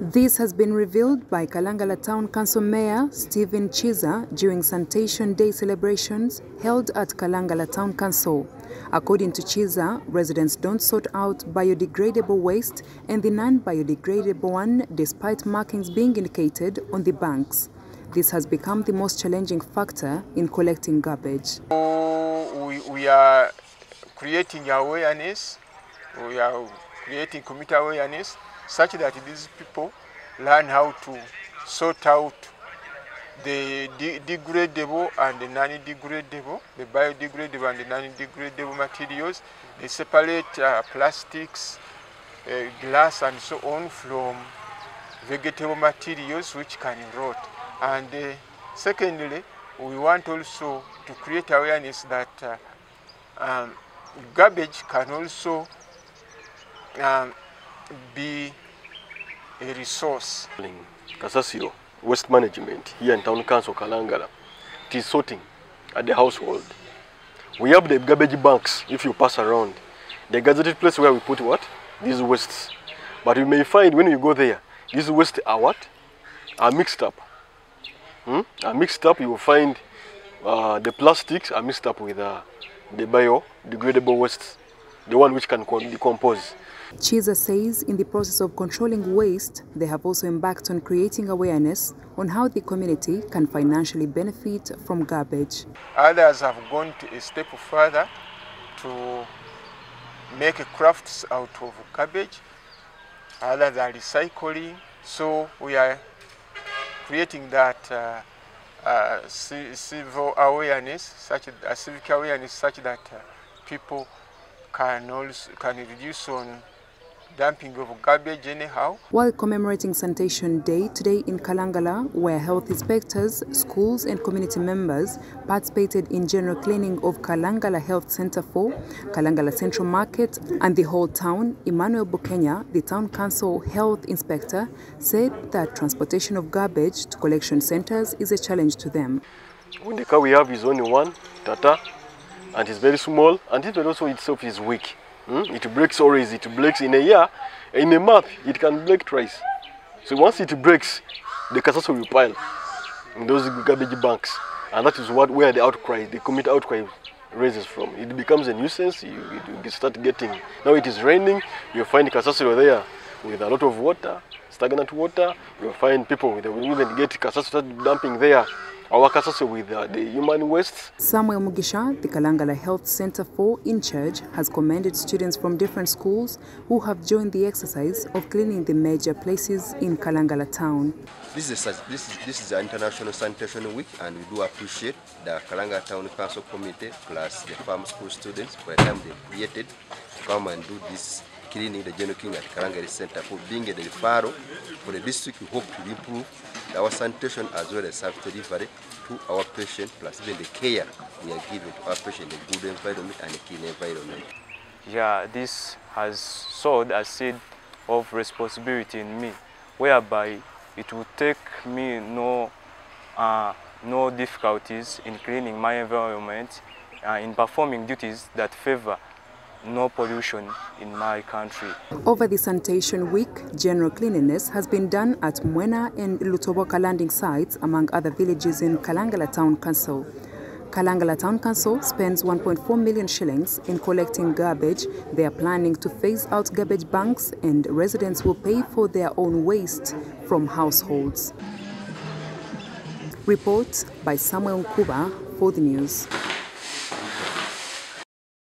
This has been revealed by Kalangala Town Council Mayor Stephen Chiza during Sanitation Day celebrations held at Kalangala Town Council. According to Chiza, residents don't sort out biodegradable waste and the non-biodegradable one despite markings being indicated on the banks. This has become the most challenging factor in collecting garbage. we, we are creating awareness, we are creating community awareness such that these people learn how to sort out the de degradable and the non-degradable, the biodegradable and the non-degradable materials. They separate uh, plastics, uh, glass and so on from vegetable materials which can rot. And uh, secondly, we want also to create awareness that uh, um, garbage can also um, be a resource. Kasasiro Waste Management here in Town Council Kalangala. It is sorting at the household. We have the garbage banks if you pass around. The gazetted place where we put what? These wastes. But you may find when you go there, these wastes are what? Are mixed up. Hmm? Are mixed up, you will find uh, the plastics are mixed up with uh, the biodegradable wastes, the one which can decompose. Chiza says in the process of controlling waste, they have also embarked on creating awareness on how the community can financially benefit from garbage. Others have gone a step further to make crafts out of garbage. Others are recycling. So we are creating that uh, uh, civil awareness, such a civic awareness, such that uh, people can also can reduce on dumping of garbage anyhow. While commemorating Sanitation Day today in Kalangala, where health inspectors, schools and community members participated in general cleaning of Kalangala Health Center 4, Kalangala Central Market and the whole town, Emmanuel Bukenya, the town council health inspector, said that transportation of garbage to collection centers is a challenge to them. When the car we have is only one, Tata, and it's very small, and it also itself is weak. Hmm? It breaks always, it breaks in a year, in a month, it can break twice. So once it breaks, the Kasaso will pile in those garbage banks. And that is what where the outcry, the community outcry raises from. It becomes a nuisance, you, you start getting, now it is raining, you find Kasaso there with a lot of water, stagnant water, you find people, they will even get Kasaso dumping there our also with uh, the human waste. Samuel Mugisha, the Kalangala Health Center 4 in charge, has commended students from different schools who have joined the exercise of cleaning the major places in Kalangala town. This is, a, this is, this is an International Sanitation Week and we do appreciate the Kalangala Town Council Committee plus the farm school students for the time they created to come and do this cleaning the general King at Kalangala Center for being a referral for the district. We hope to improve our sanitation as well as service delivery to our patient plus even the care we are giving to our patient, a good environment and a clean environment. Yeah, this has sowed a seed of responsibility in me, whereby it will take me no, uh, no difficulties in cleaning my environment, uh, in performing duties that favor no pollution in my country. Over the Sanitation Week, general cleanliness has been done at Mwena and Lutoboka landing sites, among other villages in Kalangala Town Council. Kalangala Town Council spends 1.4 million shillings in collecting garbage. They are planning to phase out garbage banks and residents will pay for their own waste from households. Report by Samuel Nkuba for the news.